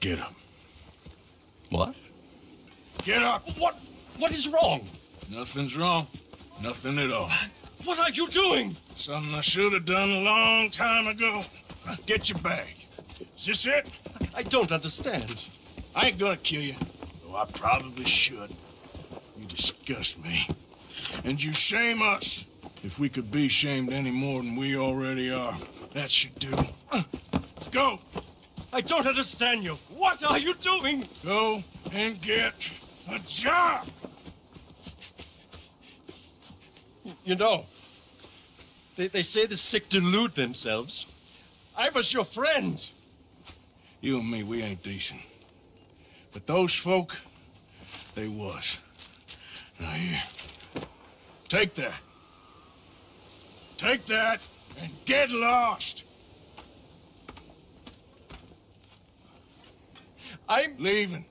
Get up. What? Get up. What? What is wrong? Nothing's wrong. Nothing at all. What are you doing? Something I should have done a long time ago. Get your bag. Is this it? I don't understand. I ain't gonna kill you, though I probably should. You disgust me. And you shame us. If we could be shamed any more than we already are, that should do. Go! I don't understand you. What are you doing? Go and get a job! You know, they, they say the sick delude themselves. I was your friend. You and me, we ain't decent. But those folk, they was. Now here, take that. Take that and get lost. I'm Leaving.